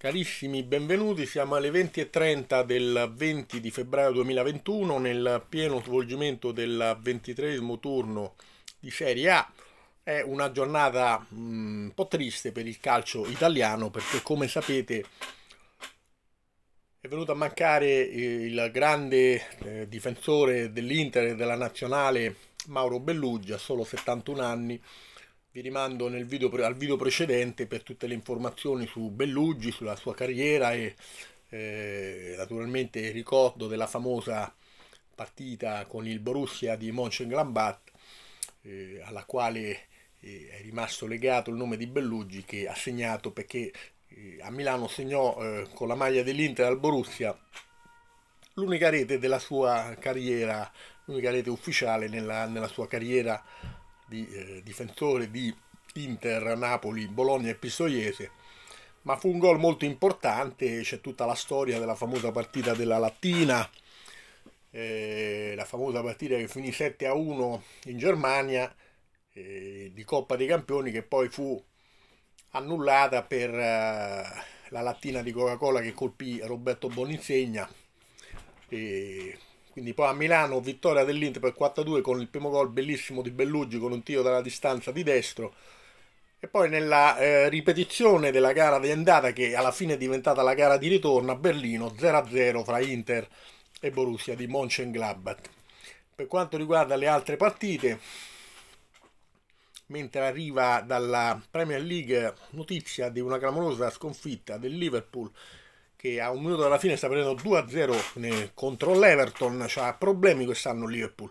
Carissimi, benvenuti. Siamo alle 20.30 del 20 di febbraio 2021 nel pieno svolgimento del ventitresimo turno di Serie A. È una giornata mm, un po' triste per il calcio italiano perché come sapete è venuto a mancare eh, il grande eh, difensore dell'Inter e della nazionale Mauro Bellugi a solo 71 anni vi rimando video, al video precedente per tutte le informazioni su Bellugi, sulla sua carriera e eh, naturalmente ricordo della famosa partita con il Borussia di Mönchengladbach eh, alla quale eh, è rimasto legato il nome di Bellugi che ha segnato perché eh, a Milano segnò eh, con la maglia dell'Inter al Borussia l'unica rete della sua carriera, l'unica rete ufficiale nella, nella sua carriera di eh, difensore di Inter, Napoli, Bologna e Pistoiese, ma fu un gol molto importante, c'è tutta la storia della famosa partita della Lattina, eh, la famosa partita che finì 7 a 1 in Germania eh, di Coppa dei Campioni che poi fu annullata per eh, la lattina di Coca-Cola che colpì Roberto Boninsegna. E quindi poi a Milano vittoria dell'Inter per 4-2 con il primo gol bellissimo di Bellugi con un tiro dalla distanza di destro. E poi nella eh, ripetizione della gara di andata che alla fine è diventata la gara di ritorno a Berlino 0-0 fra Inter e Borussia di Mönchengladbach. Per quanto riguarda le altre partite, mentre arriva dalla Premier League notizia di una clamorosa sconfitta del Liverpool che a un minuto dalla fine sta prendendo 2-0 contro l'Everton, ha problemi quest'anno Liverpool.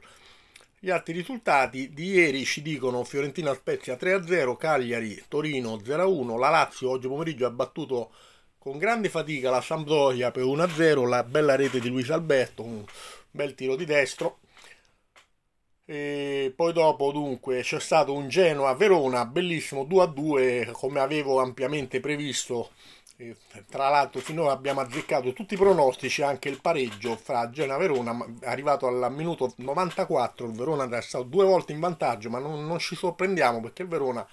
Gli altri risultati di ieri ci dicono Fiorentina Spezia 3-0, Cagliari Torino 0-1, la Lazio oggi pomeriggio ha battuto con grande fatica la Sampdoria per 1-0, la bella rete di Luis Alberto, un bel tiro di destro. E poi dopo dunque c'è stato un Genoa-Verona, bellissimo 2-2 come avevo ampiamente previsto tra l'altro finora abbiamo azzeccato tutti i pronostici, anche il pareggio fra Genoa e Verona, arrivato al minuto 94, il Verona è stato due volte in vantaggio, ma non, non ci sorprendiamo perché il Verona,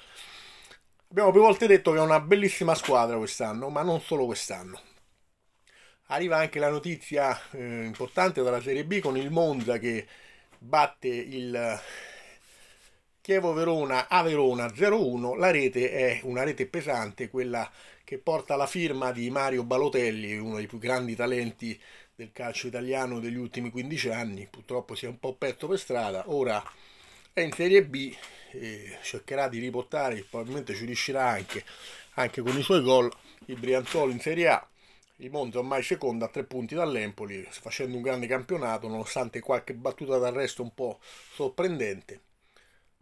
abbiamo più volte detto che è una bellissima squadra quest'anno, ma non solo quest'anno. Arriva anche la notizia eh, importante dalla Serie B con il Monza che batte il Chievo Verona a Verona 0-1, la rete è una rete pesante, quella che porta la firma di Mario Balotelli, uno dei più grandi talenti del calcio italiano degli ultimi 15 anni, purtroppo si è un po' perso per strada, ora è in Serie B, e cercherà di riportare, probabilmente ci riuscirà anche, anche con i suoi gol, il Brianzolo in Serie A, il Monte ormai secondo a tre punti dall'Empoli, facendo un grande campionato, nonostante qualche battuta d'arresto un po' sorprendente.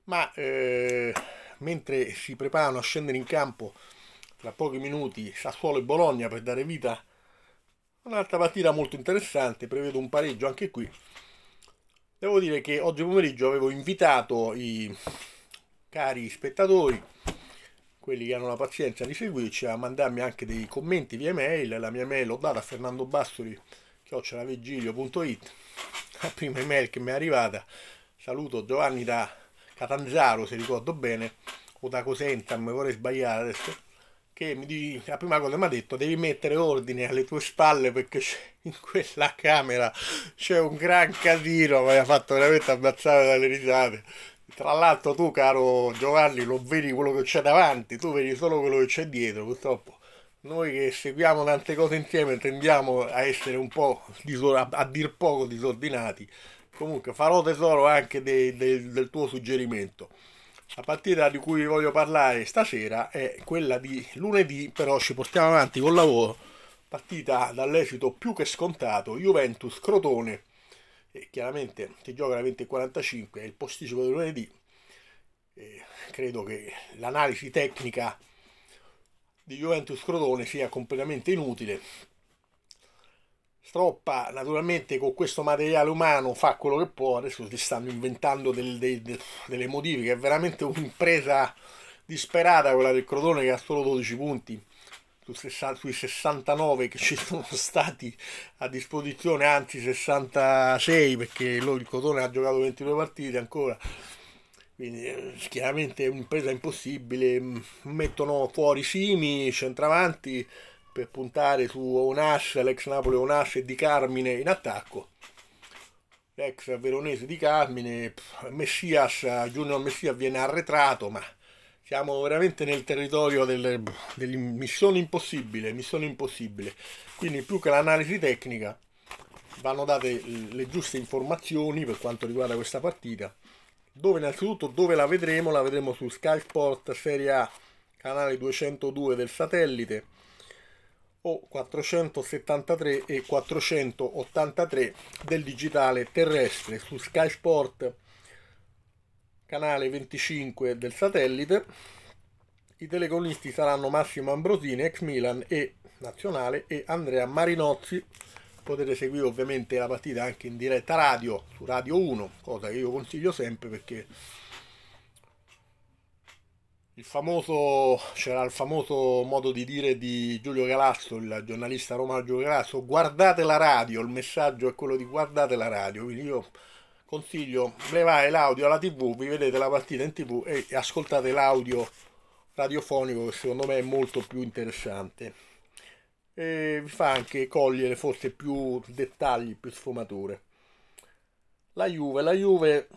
Ma eh, mentre si preparano a scendere in campo tra pochi minuti Sassuolo e Bologna per dare vita a un'altra partita molto interessante, prevedo un pareggio anche qui. Devo dire che oggi pomeriggio avevo invitato i cari spettatori, quelli che hanno la pazienza di seguirci, a mandarmi anche dei commenti via mail. La mia mail l'ho data a Fernando Bastoli, chiocciolaveggilio.it, la prima email che mi è arrivata. Saluto Giovanni da Catanzaro, se ricordo bene, o da Cosenza, mi vorrei sbagliare adesso che mi la prima cosa mi ha detto devi mettere ordine alle tue spalle perché in quella camera c'è un gran casino. Mi ha fatto veramente abbazzare dalle risate. Tra l'altro tu caro Giovanni non vedi quello che c'è davanti tu vedi solo quello che c'è dietro purtroppo. Noi che seguiamo tante cose insieme tendiamo a essere un po' a, a dir poco disordinati. Comunque farò tesoro anche de, de, del tuo suggerimento la partita di cui vi voglio parlare stasera è quella di lunedì, però ci portiamo avanti col lavoro. Partita dall'esito più che scontato, Juventus Crotone. E chiaramente si gioca alle 20.45, è il posticipo di lunedì. E credo che l'analisi tecnica di Juventus Crotone sia completamente inutile Stroppa naturalmente con questo materiale umano fa quello che può, adesso si stanno inventando del, del, del, delle modifiche, è veramente un'impresa disperata quella del Crotone che ha solo 12 punti. Sui 69 che ci sono stati a disposizione, anzi 66 perché il Crotone ha giocato 22 partite ancora. Quindi eh, chiaramente è un'impresa impossibile, mettono fuori Simi, centravanti, per puntare su Onas, l'ex Napoli Onas e Di Carmine in attacco. L'ex veronese di Carmine, Messias, Junior Messias viene arretrato, ma siamo veramente nel territorio delle, delle missioni impossibili, missione impossibile. Quindi più che l'analisi tecnica vanno date le giuste informazioni per quanto riguarda questa partita. Dove innanzitutto dove la vedremo? La vedremo su Sky Sport Serie A, canale 202 del satellite o 473 e 483 del digitale terrestre su Sky Sport canale 25 del satellite. I telecronisti saranno Massimo Ambrosini, ex Milan e nazionale, e Andrea Marinozzi. Potete seguire ovviamente la partita anche in diretta radio su Radio 1, cosa che io consiglio sempre perché il famoso, c'era il famoso modo di dire di Giulio Galasso, il giornalista romano Giulio Galasso, guardate la radio, il messaggio è quello di guardate la radio, quindi io consiglio levare l'audio alla tv vi vedete la partita in tv e ascoltate l'audio radiofonico che secondo me è molto più interessante. E vi fa anche cogliere forse più dettagli più sfumature. La Juve la Juve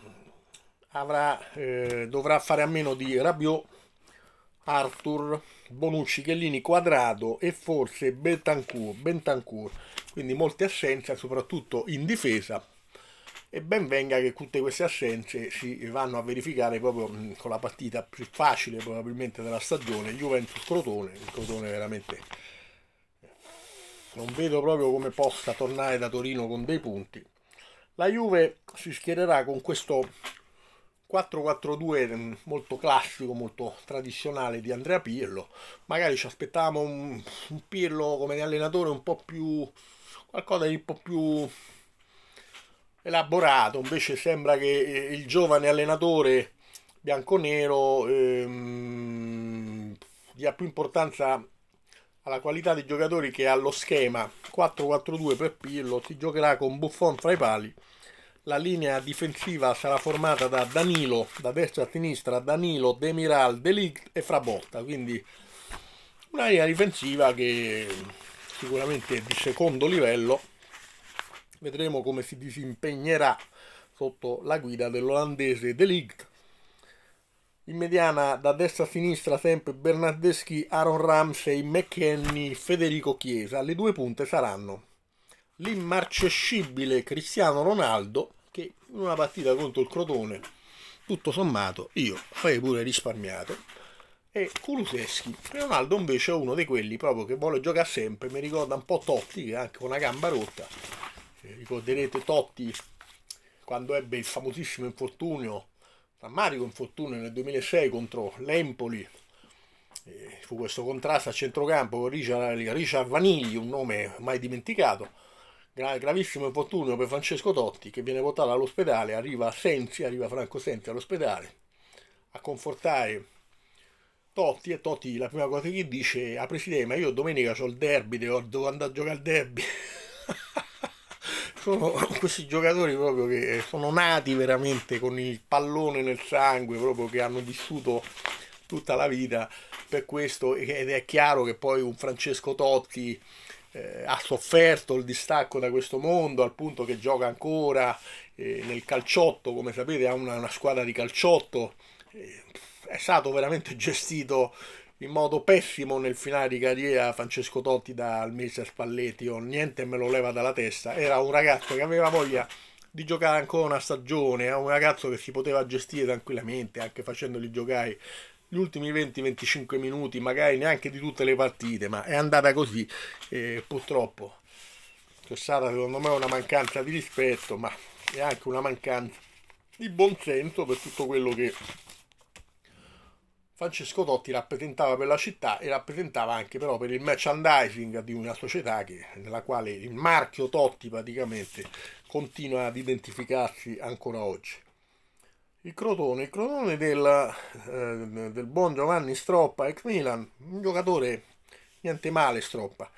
avrà, eh, dovrà fare a meno di Rabiot Arthur Bonucci Chiellini Quadrado e forse Bentancur Bentancur quindi molte assenze soprattutto in difesa. E ben venga che tutte queste assenze si vanno a verificare proprio con la partita più facile probabilmente della stagione, Juventus-Crotone, il Crotone veramente non vedo proprio come possa tornare da Torino con dei punti. La Juve si schiererà con questo 4-4-2 molto classico, molto tradizionale di Andrea Pirlo. Magari ci aspettavamo un, un Pirlo come allenatore un po' più qualcosa di un po' più elaborato, invece sembra che eh, il giovane allenatore bianconero ehm, dia più importanza alla qualità dei giocatori che allo schema 4-4-2 per Pirlo, si giocherà con Buffon fra i pali. La linea difensiva sarà formata da Danilo, da destra a sinistra, Danilo, Demiral, Delict e Frabotta, quindi una linea difensiva che sicuramente è di secondo livello Vedremo come si disimpegnerà sotto la guida dell'olandese De Ligt. In mediana da destra a sinistra sempre Bernardeschi, Aaron Ramsey, McKenny, Federico Chiesa. Le due punte saranno l'immarcescibile Cristiano Ronaldo che in una partita contro il Crotone tutto sommato io avrei pure risparmiato e Kuluseschi Ronaldo invece è uno di quelli proprio che vuole giocare sempre mi ricorda un po' Totti che anche con una gamba rotta ricorderete Totti quando ebbe il famosissimo infortunio, drammatico infortunio nel 2006 contro l'Empoli. E fu questo contrasto a centrocampo con Richard, Richard Vanigli, un nome mai dimenticato. Gra- gravissimo infortunio per Francesco Totti che viene portato all'ospedale, arriva Sensi, arriva Franco Sensi all'ospedale a confortare Totti e Totti la prima cosa che dice ah, Presidente ma io domenica ho il derby, devo andare a giocare al derby. Sono questi giocatori proprio che sono nati veramente con il pallone nel sangue, proprio che hanno vissuto tutta la vita per questo ed è chiaro che poi un Francesco Totti eh, ha sofferto il distacco da questo mondo al punto che gioca ancora eh, nel calciotto, come sapete ha una, una squadra di calciotto, eh, è stato veramente gestito in modo pessimo nel finale di carriera Francesco Totti dal mese Spalletti o niente me lo leva dalla testa. Era un ragazzo che aveva voglia di giocare ancora una stagione era un ragazzo che si poteva gestire tranquillamente anche facendoli giocare gli ultimi 20-25 minuti magari neanche di tutte le partite ma è andata così e purtroppo c'è stata secondo me una mancanza di rispetto ma è anche una mancanza di buonsenso per tutto quello che Francesco Totti rappresentava per la città e rappresentava anche però per il merchandising di una società che, nella quale il marchio Totti praticamente continua ad identificarsi ancora oggi. Il Crotone, il Crotone del, eh, del buon Giovanni Stroppa, ex Milan, un giocatore niente male Stroppa,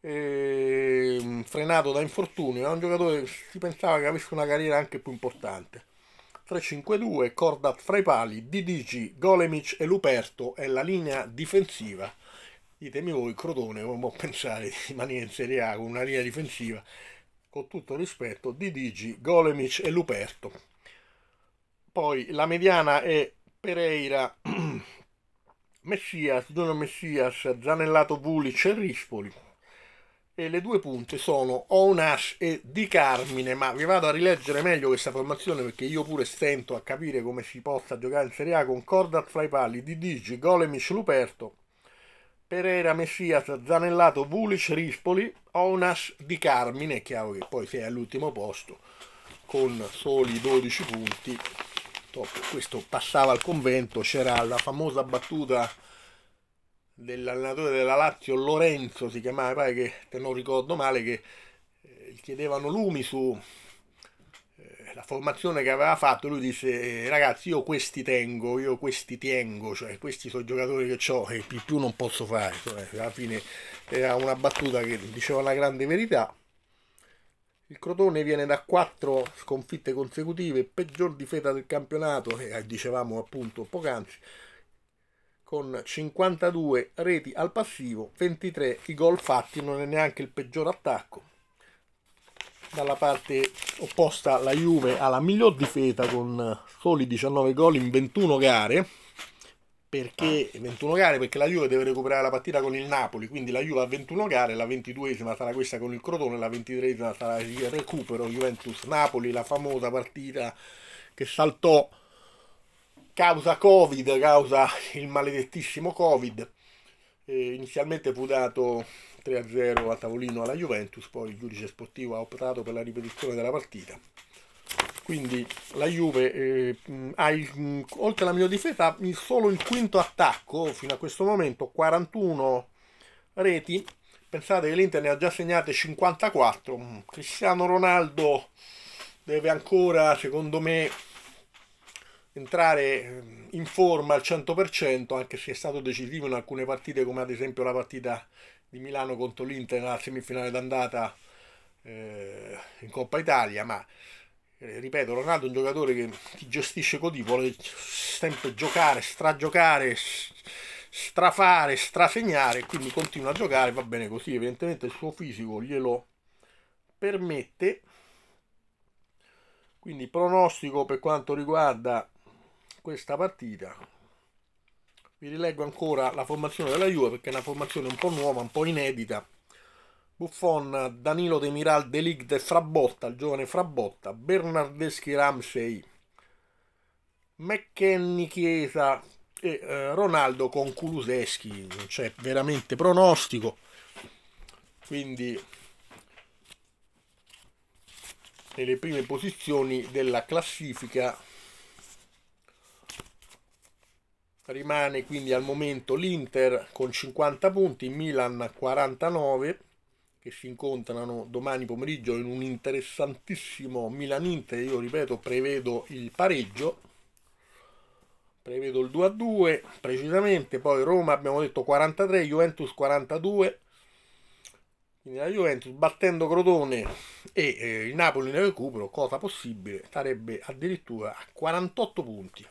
eh, frenato da infortunio, è un giocatore che si pensava che avesse una carriera anche più importante. 3-5-2, Cordat fra i pali, Didici, Golemic e Luperto è la linea difensiva. Ditemi voi Crotone come può pensare di rimanere in Serie A con una linea difensiva. Con tutto rispetto di Digi, Golemic e Luperto poi la mediana è Pereira Messias, Giuno Messias, Zanellato Vulic e Rispoli e le due punte sono Onas e Di Carmine, ma vi vado a rileggere meglio questa formazione perché io pure stento a capire come si possa giocare in Serie A con Cordat fra i pali, Di Digi, Golemic, Luperto, Pereira, Messias, Zanellato, Vulic, Rispoli, Onas, Di Carmine, è chiaro che poi sei all'ultimo posto con soli 12 punti. Dopo questo passava al convento, c'era la famosa battuta dell'allenatore della Lazio Lorenzo si chiamava, pare che se non ricordo male, che eh, chiedevano lumi su eh, la formazione che aveva fatto, lui disse ragazzi io questi tengo, io questi tengo, cioè questi sono i giocatori che ho e più, più non posso fare, cioè, alla fine era una battuta che diceva la grande verità. Il Crotone viene da quattro sconfitte consecutive, peggior difesa del campionato, e dicevamo appunto poc'anzi, con 52 reti al passivo, 23 i gol fatti, non è neanche il peggior attacco. Dalla parte opposta la Juve ha la miglior difesa con soli 19 gol in 21 gare. Perché 21 gare? Perché la Juve deve recuperare la partita con il Napoli, quindi la Juve ha 21 gare, la 22esima sarà questa con il Crotone, la 23esima sarà il recupero Juventus-Napoli, la famosa partita che saltò causa Covid, causa il maledettissimo Covid. E inizialmente fu dato 3-0 a tavolino alla Juventus, poi il giudice sportivo ha optato per la ripetizione della partita. Quindi la Juve eh, ha il, oltre alla mia difesa solo il quinto attacco fino a questo momento, 41 reti. Pensate che l'Inter ne ha già segnate 54. Cristiano Ronaldo deve ancora, secondo me, entrare in forma al 100%, anche se è stato decisivo in alcune partite, come ad esempio la partita di Milano contro l'Inter nella semifinale d'andata eh, in Coppa Italia, ma ripeto, Ronaldo è un giocatore che ti gestisce così, vuole sempre giocare, stragiocare, strafare, strasegnare, quindi continua a giocare, va bene così, evidentemente il suo fisico glielo permette. Quindi pronostico per quanto riguarda questa partita vi rileggo ancora la formazione della Juve perché è una formazione un po' nuova, un po' inedita Buffon, Danilo Demiral, Delict Frabotta, il giovane Frabotta, Bernardeschi Ramsey, McKenny Chiesa e eh, Ronaldo con Kuluseschi, non c'è veramente pronostico, quindi nelle prime posizioni della classifica rimane quindi al momento l'Inter con 50 punti, Milan 49 che si incontrano domani pomeriggio in un interessantissimo Milan-Inter, io ripeto prevedo il pareggio, prevedo il 2-2 precisamente, poi Roma abbiamo detto 43, Juventus 42, quindi la Juventus battendo Crotone e eh, il Napoli nel recupero, cosa possibile, sarebbe addirittura a 48 punti.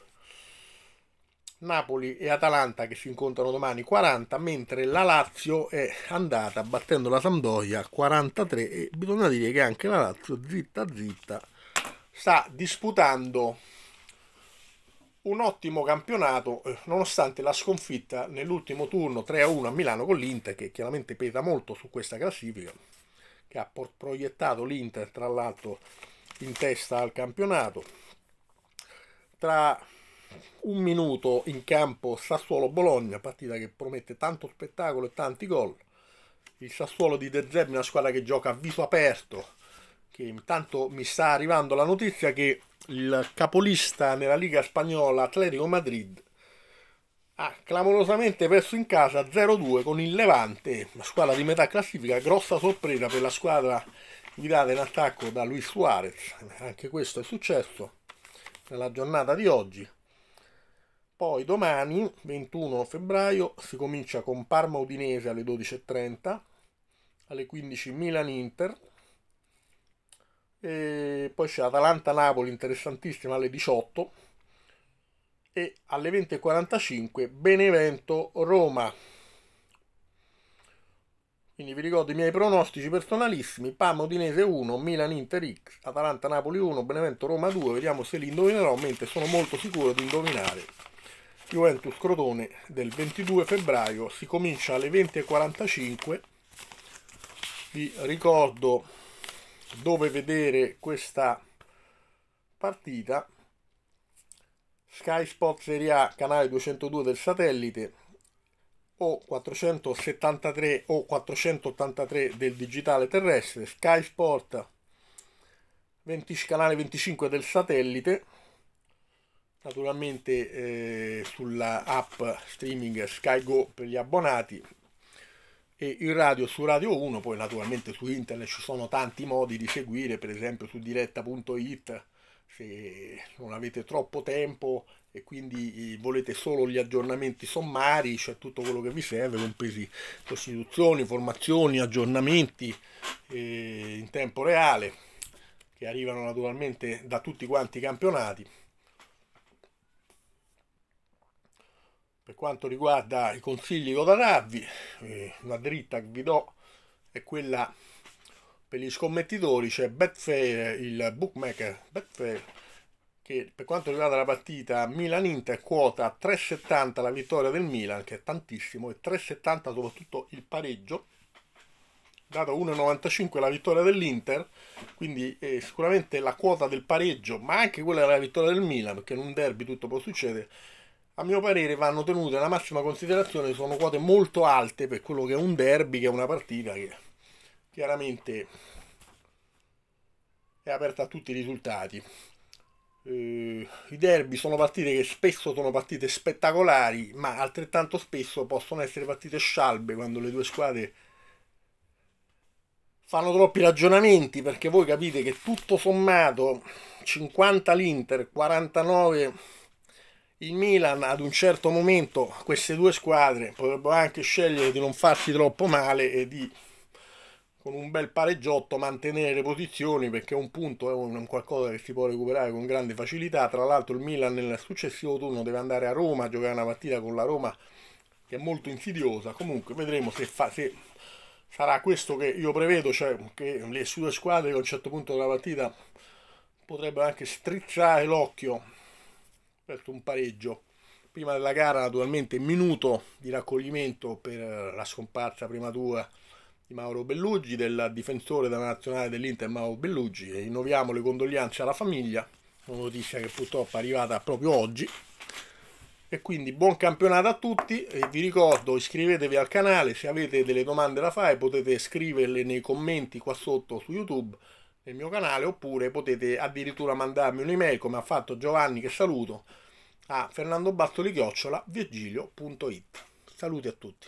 Napoli e Atalanta che si incontrano domani 40, mentre la Lazio è andata battendo la Sampdoria 43 e bisogna dire che anche la Lazio zitta zitta sta disputando un ottimo campionato eh, nonostante la sconfitta nell'ultimo turno 3-1 a Milano con l'Inter che chiaramente pesa molto su questa classifica che ha proiettato l'Inter tra l'altro in testa al campionato. Tra un minuto in campo Sassuolo-Bologna, partita che promette tanto spettacolo e tanti gol. Il Sassuolo di De Zerbi una squadra che gioca a viso aperto, che intanto mi sta arrivando la notizia che il capolista nella Liga Spagnola Atletico Madrid ha clamorosamente perso in casa 0-2 con il Levante, una squadra di metà classifica, grossa sorpresa per la squadra guidata in attacco da Luis Suarez. Anche questo è successo nella giornata di oggi. Poi domani, 21 febbraio, si comincia con Parma Udinese alle 12.30, alle 15 Milan-Inter, e poi c'è Atalanta-Napoli interessantissima alle 18 e alle 20.45 Benevento-Roma. Quindi vi ricordo i miei pronostici personalissimi: Parma Udinese 1, Milan Inter X, Atalanta Napoli 1, Benevento Roma 2. Vediamo se li indovinerò, mentre sono molto sicuro di indovinare. Juventus Crotone del 22 febbraio si comincia alle 20.45. Vi ricordo dove vedere questa partita. Sky Sport Serie A, canale 202 del satellite o 473 o 483 del digitale terrestre, Sky Sport 20, canale 25 del satellite, naturalmente eh, sulla app streaming Sky Go per gli abbonati e il radio su Radio 1, poi naturalmente su internet ci sono tanti modi di seguire, per esempio su diretta.it se non avete troppo tempo e quindi eh, volete solo gli aggiornamenti sommari, c'è tutto quello che vi serve, compresi costituzioni, formazioni, aggiornamenti eh, in tempo reale, che arrivano naturalmente da tutti quanti i campionati. Per quanto riguarda i consigli che ho da darvi, eh, una dritta che vi do è quella per gli scommettitori, c'è Betfair, il bookmaker Betfair che per quanto riguarda la partita Milan-Inter quota 3,70 la vittoria del Milan, che è tantissimo, e 3,70 soprattutto il pareggio, dato 1,95 la vittoria dell'Inter, quindi eh, sicuramente la quota del pareggio, ma anche quella della vittoria del Milan, perché in un derby tutto può succedere, a mio parere vanno tenute nella massima considerazione, sono quote molto alte per quello che è un derby, che è una partita che chiaramente è aperta a tutti i risultati. Uh, I derby sono partite che spesso sono partite spettacolari, ma altrettanto spesso possono essere partite scialbe quando le due squadre fanno troppi ragionamenti perché voi capite che tutto sommato 50 l'Inter, 49 il Milan ad un certo momento queste due squadre potrebbero anche scegliere di non farsi troppo male e di con un bel pareggiotto mantenere le posizioni perché un punto è un, qualcosa che si può recuperare con grande facilità. Tra l'altro il Milan nel successivo turno deve andare a Roma a giocare una partita con la Roma che è molto insidiosa. Comunque vedremo se, fa, se sarà questo che io prevedo, cioè che le sue squadre a un certo punto della partita potrebbero anche strizzare l'occhio verso un pareggio. Prima della gara naturalmente minuto di raccoglimento per la scomparsa prematura di Mauro Bellugi, del difensore della nazionale dell'Inter Mauro Bellugi e innoviamo le condoglianze alla famiglia, una notizia che purtroppo è arrivata proprio oggi. E quindi buon campionato a tutti e vi ricordo iscrivetevi al canale, se avete delle domande da fare potete scriverle nei commenti qua sotto su YouTube nel mio canale oppure potete addirittura mandarmi un'email come ha fatto Giovanni che saluto a fernandobastolichiocciola virgilio.it. Saluti a tutti.